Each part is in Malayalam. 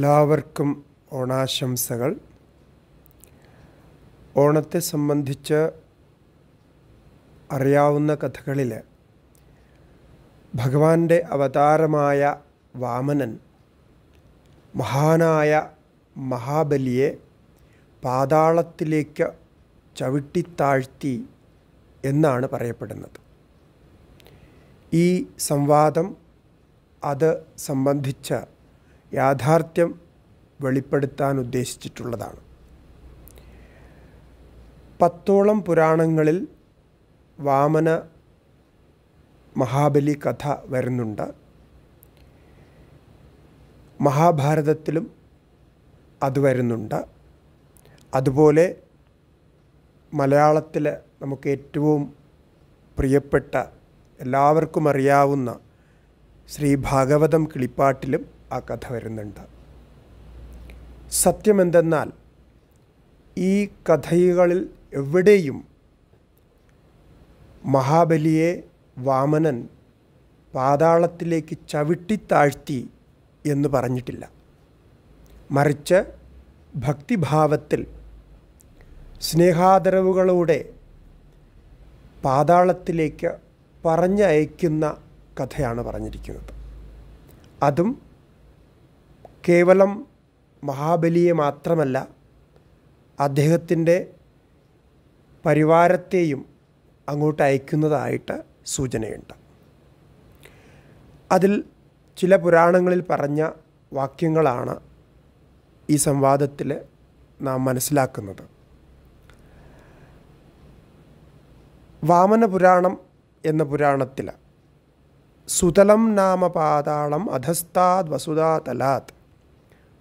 എല്ലാവർക്കും ഓണാശംസകൾ. ഓണത്തെ സംബന്ധിച്ച് അറിയാവുന്ന കഥകളിൽ ഭഗവാന്റെ അവതാരമായ വാമനൻ മഹാനായ മഹാബലിയെ പാതാളത്തിലേക്ക് ചവിട്ടിത്താഴ്ത്തി എന്നാണ് പറയപ്പെടുന്നത്. ഈ സംവാദം അത് സംബന്ധിച്ച യാഥാർത്ഥ്യം വെളിപ്പെടുത്താൻ ഉദ്ദേശിച്ചിട്ടുള്ളതാണ്. പത്തോളം പുരാണങ്ങളിൽ വാമന മഹാബലി കഥ വരുന്നുണ്ട്. മഹാഭാരതത്തിലും അത് വരുന്നുണ്ട്. അതുപോലെ മലയാളത്തിൽ നമുക്ക് ഏറ്റവും പ്രിയപ്പെട്ട എല്ലാവർക്കും അറിയാവുന്ന ശ്രീ ഭാഗവതം കിളിപ്പാട്ടിലും ആ കഥ വരുന്നുണ്ട്. സത്യമെന്തെന്നാൽ ഈ കഥകളിൽ എവിടെയും മഹാബലിയെ വാമനൻ പാതാളത്തിലേക്ക് ചവിട്ടിത്താഴ്ത്തി എന്ന് പറഞ്ഞിട്ടില്ല. മറിച്ച് ഭക്തിഭാവത്തിൽ സ്നേഹാദരവുകളോടെ പാതാളത്തിലേക്ക് പറഞ്ഞയക്കുന്ന കഥയാണ് പറഞ്ഞിരിക്കുന്നത്. അതും കേവലം മഹാബലിയെ മാത്രമല്ല അദ്ദേഹത്തിന്റെ പരിവാരത്തെയും അങ്ങോട്ട് അയക്കുന്നതായിട്ട് സൂചനയുണ്ട്. അതിൽ ചില പുരാണങ്ങളിൽ പറഞ്ഞ വാക്യങ്ങളാണ് ഈ സംവാദത്തിൽ നാം മനസ്സിലാക്കുന്നത്. വാമന പുരാണം എന്ന പുരാണത്തിൽ സുതലം നാമ പാതാളം വസുതാ തലാത്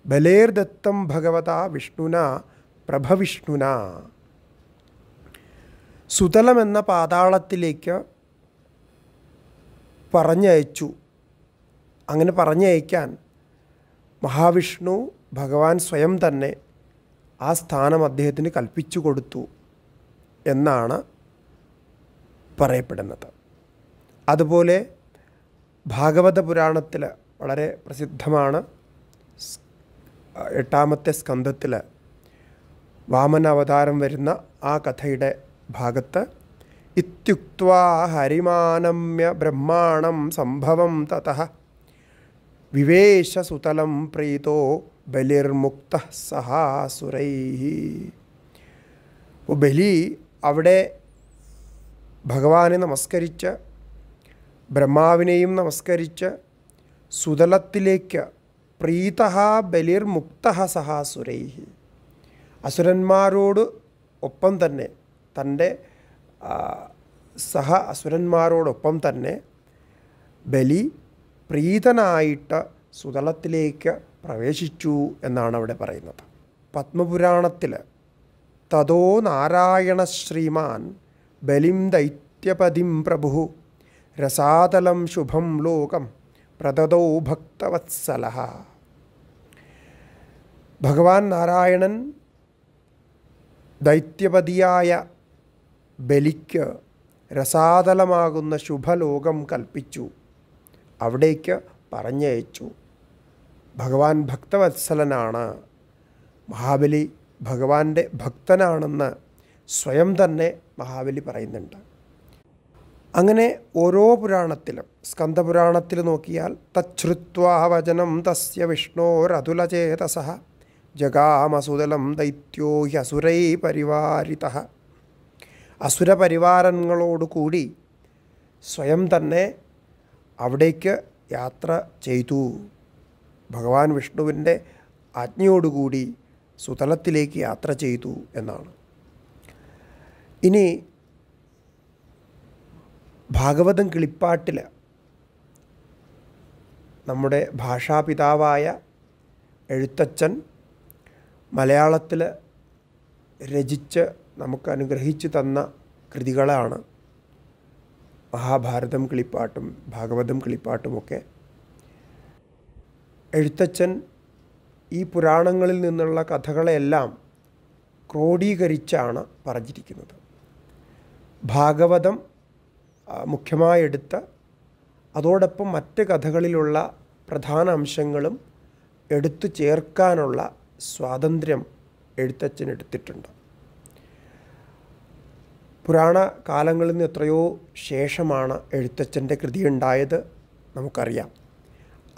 ബലേർദത്തം ഭഗവത വിഷ്ണുന പ്രഭവിഷ്ണുന. സുതലം എന്ന പാതാളത്തിലേക്ക് പറഞ്ഞയച്ചു. അങ്ങനെ പറഞ്ഞയക്കാൻ മഹാവിഷ്ണു ഭഗവാൻ സ്വയം തന്നെ ആ സ്ഥാനം അദ്ദേഹത്തിന് കൽപ്പിച്ചു കൊടുത്തു എന്നാണ് പറയപ്പെടുന്നത്. അതുപോലെ ഭാഗവത പുരാണത്തിൽ വളരെ പ്രസിദ്ധമാണ് എട്ടാമത്തെ സ്കന്ധത്തിൽ വാമന അവതാരം വരുന്ന ആ കഥയുടെ ഭാഗത്ത് ഇത്യുക്വാ ഹരിമാനമ്യ ബ്രഹ്മാണം സംഭവം തത വിവേശസുതലം പ്രീതോ ബലിർമുക്ത സഹാസുരൈ. ബലി അവിടെ ഭഗവാനെ നമസ്കരിച്ച് ബ്രഹ്മാവിനെയും നമസ്കരിച്ച് സുതലത്തിലേക്ക് പ്രീത ബലിർമുക്ത സഹാസുരൈ അസുരന്മാരോട് ഒപ്പം തന്നെ തന്റെ സഹ അസുരന്മാരോടൊപ്പം തന്നെ ബലി പ്രീതനായിട്ട് സുതലത്തിലേക്ക് പ്രവേശിച്ചു എന്നാണ് അവിടെ പറയുന്നത്. പത്മപുരാണത്തിൽ തതോ നാരായണ ശ്രീമാൻ ബലിം ദൈത്യപതിം പ്രഭു. രസാതലം ശുഭം ലോകം പ്രദതോ ഭക്തവത്സല ഭഗവാൻ നാരായണൻ ദൈത്യപതിയായ ബലിക്ക് രസാതലമാകുന്ന ശുഭലോകം കൽപ്പിച്ചു. അവിടേക്ക് പറഞ്ഞയച്ചു. ഭഗവാൻ ഭക്തവത്സലനാണ്. മഹാബലി ഭഗവാന്റെ ഭക്തനാണെന്ന് സ്വയം തന്നെ മഹാബലി പറയുന്നുണ്ട്. അങ്ങനെ ഓരോ പുരാണത്തിലും സ്കന്ദപുരാണത്തിൽ നോക്കിയാൽ തച്ഛ്രുത്വാ വചനം തസ്യ വിഷ്ണോരതുലചേതസ ജഗാമസുതലം ദൈത്യോ ഹ്യസുരൈ പരിവാരിത. അസുരപരിവാരങ്ങളോടുകൂടി സ്വയം തന്നെ അവിടേക്ക് യാത്ര ചെയ്തു. ഭഗവാൻ വിഷ്ണുവിന്റെ ആജ്ഞയോടുകൂടി സുതലത്തിലേക്ക് യാത്ര ചെയ്തു എന്നാണ്. ഇനി ഭാഗവതം കിളിപ്പാട്ടിൽ നമ്മുടെ ഭാഷാപിതാവായ എഴുത്തച്ഛൻ മലയാളത്തിൽ രചിച്ച് നമുക്ക് അനുഗ്രഹിച്ചു തന്ന കൃതികളാണ് മഹാഭാരതം കിളിപ്പാട്ടും ഭാഗവതം കിളിപ്പാട്ടുമൊക്കെ എഴുത്തച്ഛൻ ഈ പുരാണങ്ങളിൽ നിന്നുള്ള കഥകളെല്ലാം ക്രോഡീകരിച്ചാണ് പറഞ്ഞിരിക്കുന്നത്. ഭാഗവതം മുഖ്യമായെടുത്ത് അതോടൊപ്പം മറ്റ് കഥകളിലുള്ള പ്രധാന അംശങ്ങളും എടുത്തു ചേർക്കാനുള്ള സ്വാതന്ത്ര്യം എഴുത്തച്ഛൻ എടുത്തിട്ടുണ്ട് പുരാണ കാലങ്ങളിൽ നിന്ന് എത്രയോ ശേഷമാണ് എഴുത്തച്ഛന്റെ കൃതി ഉണ്ടായത് നമുക്കറിയാം.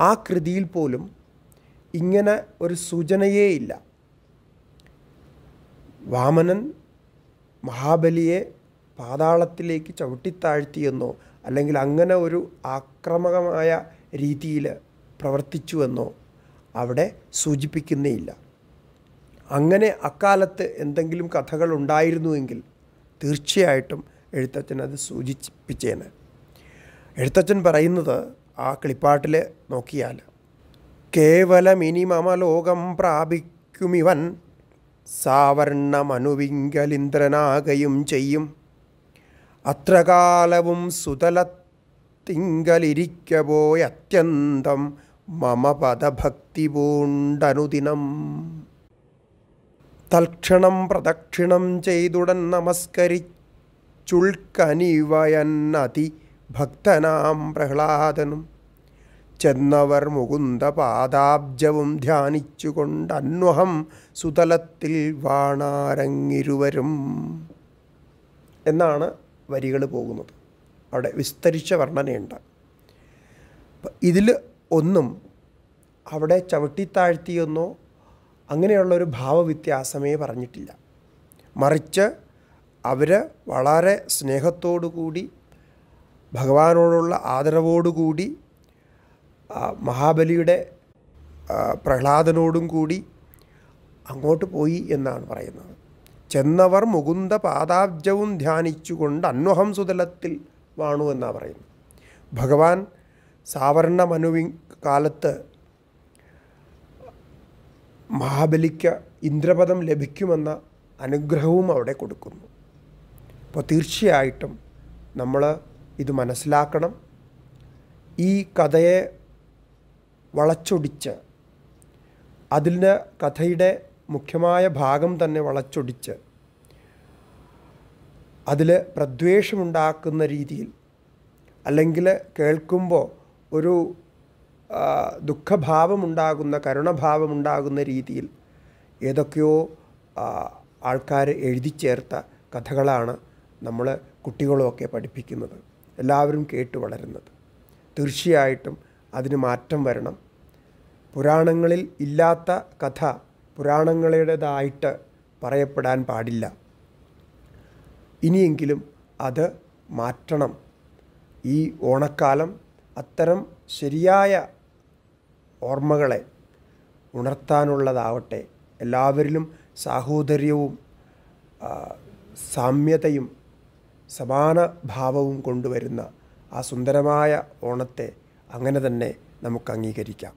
ആ കൃതിയിൽ പോലും ഇങ്ങനെ ഒരു സൂചനയേ ഇല്ല. വാമനൻ മഹാബലിയെ പാതാളത്തിലേക്ക് ചവിട്ടിത്താഴ്ത്തിയെന്നോ അല്ലെങ്കിൽ അങ്ങനെ ഒരു ആക്രമകമായ രീതിയിൽ പ്രവർത്തിച്ചുവെന്നോ അവിടെ സൂചിപ്പിക്കുന്നേയില്ല അങ്ങനെ അക്കാലത്ത് എന്തെങ്കിലും കഥകൾ ഉണ്ടായിരുന്നുവെങ്കിൽ തീർച്ചയായിട്ടും എഴുത്തച്ഛൻ അത് സൂചിപ്പിച്ചേനെ. എഴുത്തച്ഛൻ പറയുന്നത് ആ കിളിപ്പാട്ടിൽ നോക്കിയാൽ കേവലമിനി മമ ലോകം പ്രാപിക്കുമിവൻ സാവർണമനുവിങ്കലിന്ദ്രനാകയും ചെയ്യും. അത്രകാലവും സുതലത്തിങ്കലിരിക്കോയത്യന്തം മമപദഭക്തിപൂണ്ടനുദിനം. തൽക്ഷണം പ്രദക്ഷിണം ചെയ്തുടൻ നമസ്കരിച്ചുൾക്കനിവയന്നതി ഭക്തനാം പ്രഹ്ലാദനും. ചെന്നവർ മുകുന്ദ പാദാബ്ജവും ധ്യാനിച്ചുകൊണ്ട് അന്വഹം സുതലത്തിൽ വാണാരങ്ങിരുവരും. എന്നാണ് വരികൾ പോകുന്നത്. അവിടെ വിസ്തരിച്ച വർണനയുണ്ട്. ഇതിൽ ഒന്നും അവിടെ ചവിട്ടിത്താഴ്ത്തിയെന്നോ അങ്ങനെയുള്ളൊരു ഭാവവ്യത്യാസമേ പറഞ്ഞിട്ടില്ല. മറിച്ച് അവർ വളരെ സ്നേഹത്തോടു കൂടി ഭഗവാനോടുള്ള ആദരവോടുകൂടി മഹാബലിയുടെ പ്രഹ്ലാദനോടും കൂടി അങ്ങോട്ട് പോയി എന്നാണ് പറയുന്നത്. ചെന്നവർ മുകുന്ദ പാദാബ്ജവും ധ്യാനിച്ചുകൊണ്ട് അന്വഹം സുതലത്തിൽ വാണു എന്നാണ് പറയുന്നത്. ഭഗവാൻ സാവർണ മനുവി കാലത്ത് മഹാബലിക്ക് ഇന്ദ്രപദം ലഭിക്കുമെന്ന അനുഗ്രഹവും അവിടെ കൊടുക്കുന്നു. അപ്പോൾ തീർച്ചയായിട്ടും നമ്മൾ ഇത് മനസ്സിലാക്കണം. ഈ കഥയെ വളച്ചൊടിച്ച് അതിന് കഥയുടെ മുഖ്യമായ ഭാഗം തന്നെ വളച്ചൊടിച്ച് അതിൽ പ്രദ്വേഷമുണ്ടാക്കുന്ന രീതിയിൽ അല്ലെങ്കിൽ കേൾക്കുമ്പോൾ ഒരു ദുഃഖഭാവമുണ്ടാകുന്ന കരുണഭാവമുണ്ടാകുന്ന രീതിയിൽ ഏതൊക്കെയോ ആൾക്കാർ എഴുതി ചേർത്ത കഥകളാണ് നമ്മൾ കുട്ടികളുമൊക്കെ പഠിപ്പിക്കുന്നത്. എല്ലാവരും കേട്ട് വളരുന്നത്. തീർച്ചയായിട്ടും അതിന് മാറ്റം വരണം. പുരാണങ്ങളിൽ ഇല്ലാത്ത കഥ പുരാണങ്ങളുടേതായിട്ട് പറയപ്പെടാൻ പാടില്ല. ഇനിയെങ്കിലും അത് മാറ്റണം. ഈ ഓണക്കാലം അത്തരം ശരിയായ ഓർമ്മകളെ ഉണർത്താനുള്ളതാവട്ടെ. എല്ലാവരിലും സാഹോദര്യവും സാമ്യതയും സമാന ഭാവവും കൊണ്ടുവരുന്ന ആ സുന്ദരമായ ഓണത്തെ അങ്ങനെ തന്നെ നമുക്ക് അംഗീകരിക്കാം.